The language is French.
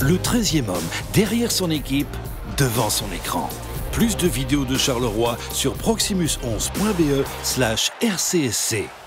Le 13e homme, derrière son équipe, devant son écran. Plus de vidéos de Charleroi sur proximus11.be slash rcsc.